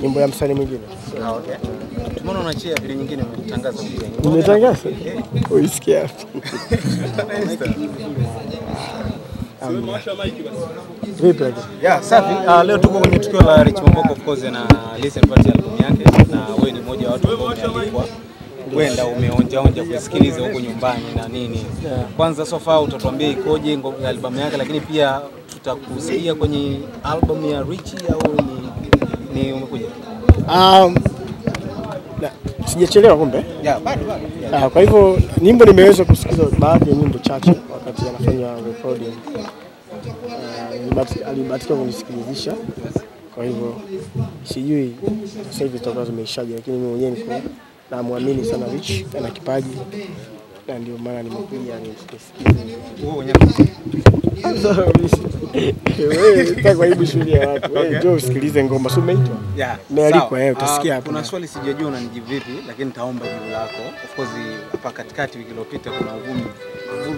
Nyimbo ya msanii mwingine Ah. Tumeona unachia video nyingine umetangaza pia. nimetangaza, uisikia vipi? lakini? Yeah, safi. Uh, leo tuko kwenye tukio la Rich Mavoko of course na listen party album yake na wewe ni mmoja wa watu ambao umealikwa kwenda umeonja onja kusikiliza huko nyumbani na nini. Kwanza so far utatuambia ikoje albamu yake, lakini pia tutakusikia kwenye album ya Richie au ni, ni umekuja? Um, sijachelewa kumbe. Yeah, bado bado. Ah, kwa hivyo nyimbo nimeweza kusikiza baadhi ya nyimbo chache wakati anafanya recording. Ah, nilibahati- alibahatika kunisikilizisha, kwa hivyo sijui sasa hivi zitakuwa zimeishaje, lakini mimi mwenyewe niko namwamini sana Rich, ana kipaji na ndio maana nimekuja nisikize. Wewe usikilize ngoma, si umeitwa? Eh, utasikia Ah. Kuna swali sijajua unanijibu vipi, lakini nitaomba jibu lako. Of course hapa katikati wiki iliyopita kuna uvumi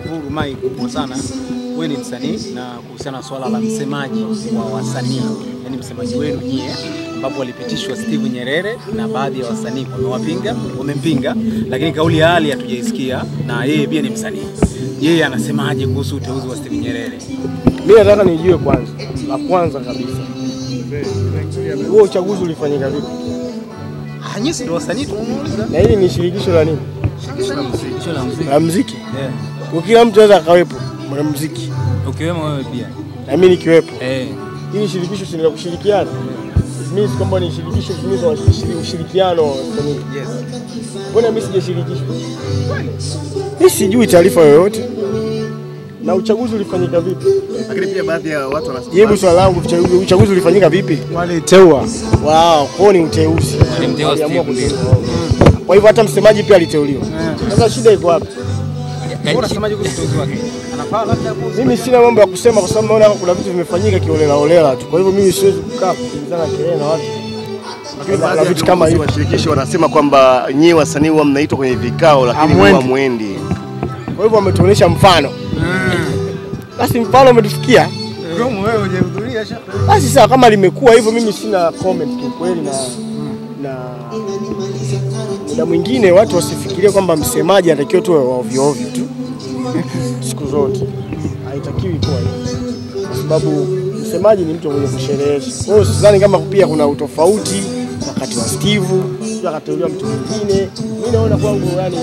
vurumai vuru kubwa sana. Wewe ni msanii na kuhusiana na swala la msemaji wa wasanii, yani msemaji wenu nyie, ambapo walipitishwa Steve Nyerere na baadhi ya wasanii wamewapinga, wamempinga, lakini kauli ya hali hatujaisikia, na yeye pia ni msanii. Yeye anasemaje kuhusu uteuzi wa Steve Nyerere? Mimi nataka nijue kwanza, la kwanza kabisa, huo uchaguzi ulifanyika vipi? Ah, nyinyi ndio wasanii tunamuuliza. Na hili ni shirikisho la nini? Shirikisho la muziki. La muziki. Yeah. Kila mtu anaweza akawepo mwanamuziki, Ukiwemo wewe pia. na mimi nikiwepo. Eh. Hili shirikisho si la kushirikiana? It means kwamba ni shirikisho shiri- ushirikiano. Yes. Mbona mimi sijashirikishwa? Mimi sijui taarifa yoyote. Na uchaguzi ulifanyika vipi? Lakini pia baadhi ya watu wanasema. Hebu swali langu, uchaguzi uchaguzi ulifanyika vipi? waliteua Wow, kwao ni uteuzi. Kwa hivyo hata msemaji pia aliteuliwa. Sasa shida iko wapi? Mimi sina mambo ya kusema kwa sababu naona kuna vitu vimefanyika kiolela olela tu. Kwa hivyo mimi siwezi kukaa kukimbizana kelele na watu. Vitu kama hivi. washirikisho wanasema kwamba nyie wasanii huwa mnaitwa kwenye vikao lakini huwa Hamwendi. hamwendi. Kwa hivyo wametuonesha mfano. Basi mfano umetufikia. Basi sawa, kama limekuwa hivyo, mimi sina comment kiukweli, na na muda mwingine watu wasifikirie kwamba msemaji anatakiwa tu wa ovyo ovyo tu siku zote, haitakiwi kuwa hivyo, kwa sababu msemaji ni mtu mwenye kusherehesha. Kwa hiyo sidhani kama pia kuna utofauti wakati wa Steve sio akateuliwa mtu mwingine. Mimi naona kwangu, yani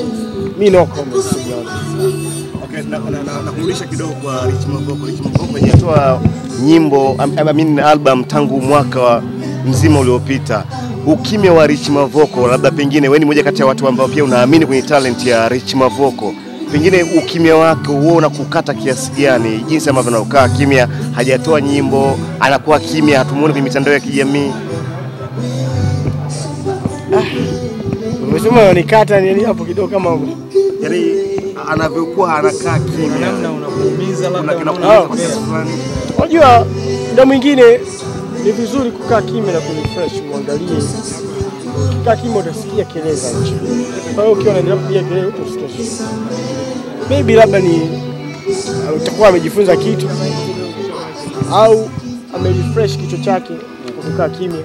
mimi no comment, to be honest. Na, na, na, na kidogo kwa Rich Mavoko. Rich Mavoko hajatoa nyimbo am- I mean album tangu mwaka wa mzima uliopita. Ukimya wa Rich Mavoko, labda pengine wewe ni mmoja kati ya watu ambao pia unaamini kwenye talent ya Rich Mavoko, pengine ukimya wake huona kukata kiasi gani, jinsi ambavyo anakaa kimya, hajatoa nyimbo, anakuwa kimya, hatumuoni kwenye mitandao ya kijamii. Umesema unanikata nini hapo kidogo kama Yaani anavyokuwa anakaa kimya, Namna unakuumiza labda Ah. Unajua, muda mwingine ni vizuri kukaa kimya na kurefresh, muangalie. Ukikaa kimya utasikia kelele za nje. Kwa hiyo ukiwa unaendelea kupiga kelele utasikia. Maybe labda ni utakuwa amejifunza kitu au amerefresh kichwa chake kukaa kimya,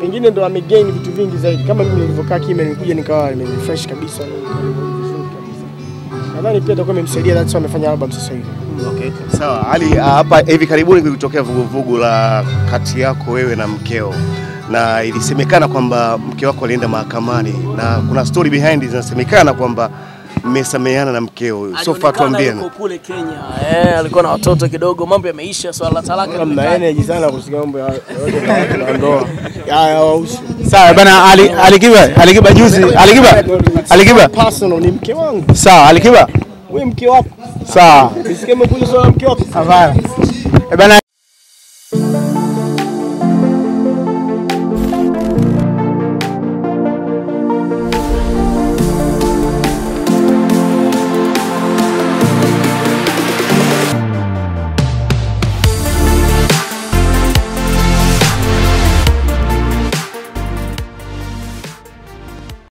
pengine ndo amegain vitu vingi zaidi. Kama mimi nilivyokaa kimya, nilikuja nikawa nimerefresh kabisa. Nadhani pia itakuwa imemsaidia, that's why amefanya album sasa hivi. Okay, sawa. so, Ali, hapa hapa hivi karibuni kulitokea vuguvugu la kati yako wewe na mkeo, na ilisemekana kwamba mke wako alienda mahakamani, na kuna story behind zinasemekana kwamba mmesameheana na mkeo. So far yuko kule Kenya. Eh, alikuwa na watoto kidogo, mambo yameisha, swala la talaka na mna energy sana kusikia mambo ya ndoa. Ya wausi. Sawa bana, Ali- Alikiba, Alikiba juzi, Alikiba, Alikiba, Personal ni mke wangu. sawa, Alikiba, Wewe mke wako. sawa, Nisikie umekuja swala mke wako. hapana. Eh bana